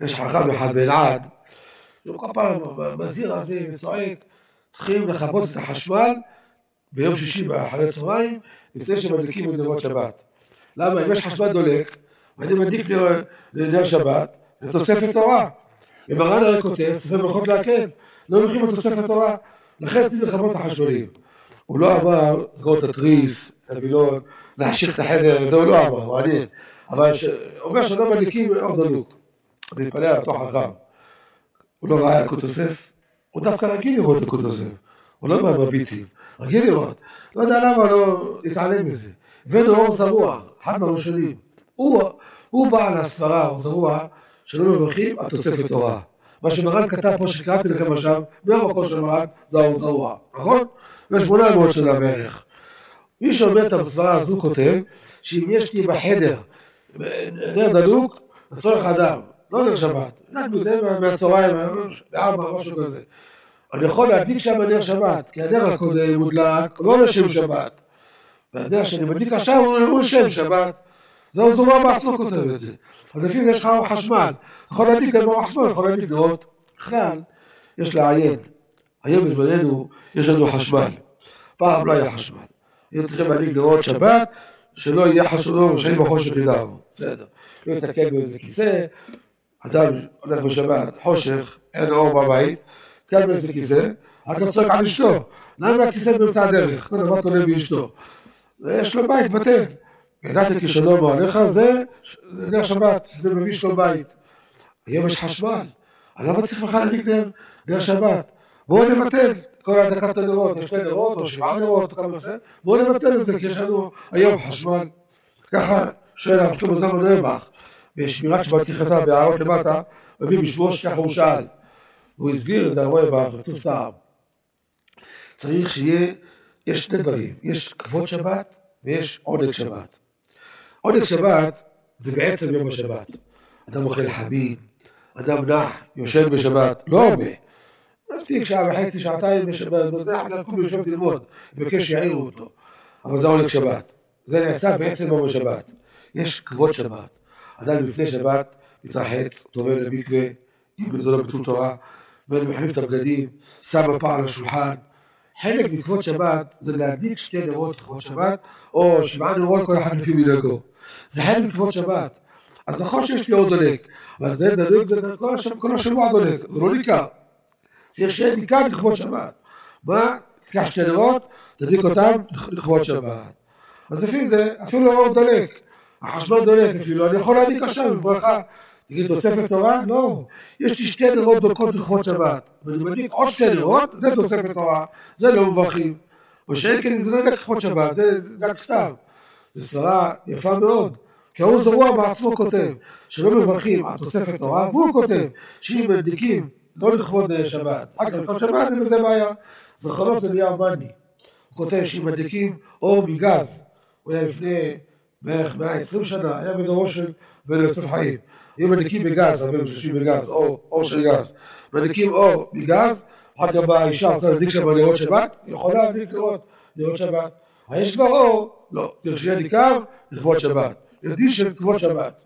יש חכם אחד באלעד, שהוא כל פעם מזהיר על זה וצועק, צריכים לכבות את החשמל ביום שישי באחרי צהריים, לפני שמדליקים את נרות שבת. למה? אם יש חשמל דולק, ואני מדליק לנר שבת, זה תוספת תורה. ומרן הרי כותב, ספר ברכות להקל, לא הולכים לתוספת תורה, לכן צריך לכבות את החשמלים. הוא לא אמר לסגור את התריס, את הווילון, להחשיך את החדר, זה הוא לא אמר, מעניין. אבל הוא אומר שלא מדליקים אור דלוק. מתפלא על אותו חכם. הוא לא ראה ילקוט יוסף, הוא דווקא רגיל לראות ילקוט יוסף. הוא לא בא בביצים, רגיל לראות. לא יודע למה לא להתעלם מזה. הבאנו אור זרוע, אחד מהראשונים. הוא בעל הסברה, אור זרוע, שלא מברכים על תוספת תורה. מה שמרן כתב פה שקראתי לכם עכשיו, מהמקור של מרן, זה האור זרוע, נכון? יש שמונה מאות שנה בערך. מי שאומר את הסברה הזו כותב, שאם יש לי בחדר נר דלוק, לצורך אדם, לא נר שבת, אנחנו זה מהצהריים, בארבע, משהו כזה. אני יכול להדליק שם נר שבת, כי הנר הקודם מודלק, לא לשם שבת. והנר שאני מדליק עכשיו הוא לשם שבת. זה הזורה בעצמו כותב את זה. אז לפי זה יש לך אור חשמל. יכול להדליק גם אור חשמל, יכול להדליק נרות. בכלל, יש לעיין. היום בזמננו יש לנו חשמל. פעם לא היה חשמל. היו צריכים להדליק נרות שבת, שלא יהיה חשמל, שאין בחושך ידעו. בסדר. לא יתקל באיזה כיסא, אדם הולך בשבת, חושך, אין אור בבית, כאן באיזה כיסא, רק הוא צועק על אשתו. למה הכיסא באמצע הדרך? כל דבר תולה באשתו. יש לו בית בטל. ידעת כי שלום בעליך, זה נר שבת, זה מביא שלום בית. היום יש חשמל, אז למה צריך בכלל להדליק נר שבת? בואו נבטל כל הדקת הנרות, יש שתי נרות או שבעה נרות, כמה זה, בואו נבטל את זה, כי יש לנו היום חשמל. ככה שואל הרב שלמה זלמן נויבך, בשמירת שבת כחתה בהערות למטה, מביא בשבוש, ככה הוא שאל. והוא הסביר את זה, הרואה בכתוב טעם. צריך שיהיה, יש שני דברים, יש כבוד שבת ויש עונג שבת. עונג שבת זה בעצם יום השבת. אדם אוכל חביב, אדם נח, יושן בשבת, לא הרבה. מספיק שעה וחצי, שעתיים בשבת, זה אחלה כול יושב ללמוד, מבקש שיעירו אותו. אבל זה עונג שבת. זה נעשה בעצם יום השבת. יש כבוד שבת. אדם לפני שבת מתרחץ, טובל למקווה, אם זה לא ביטול תורה, ומחליף את הבגדים, שם מפה על השולחן. חלק מכבוד שבת זה להדליק שתי נרות לכבוד שבת, או שבעה נרות כל אחד לפי מנהגו. זה חלק מכבוד שבת. אז נכון שיש לי עוד דולק, אבל זה דולק, זה כל השבוע דולק, זה לא ניכר. צריך שיהיה ניכר לכבוד שבת. מה? תיקח שתי נרות, תדליק אותם לכבוד שבת. אז לפי זה, אפילו לא דולק. החשמל דולק אפילו, אני יכול להדליק עכשיו בברכה. תגיד תוספת תורה? לא. יש לי שתי נרות דולקות לכבוד שבת. ואני מדליק עוד שתי נרות, זה תוספת תורה. זה לא מברכים. או שאין כן זה לא ילך לכבוד שבת, זה רק סתם. זו סברה יפה מאוד. כי ההוא זרוע בעצמו כותב, שלא מברכים על תוספת תורה, והוא כותב שאם מדליקים לא לכבוד שבת, רק לכבוד שבת אין בזה בעיה. זכרונות אליהו בני, הוא כותב שאם מדליקים אור מגז, הוא היה לפני בערך 120 שנה, היה בדורו של בן יוסף חיים. היו מדליקים בגז, הרבה משתמשים בגז, אור של גז. מדליקים אור מגז, אחר כך באה האישה רוצה להדליק שם נרות שבת, היא יכולה להדליק נרות, נרות שבת. היש כבר אור? לא, צריך שיהיה ניכר לכבוד שבת. יודעים של כבוד שבת.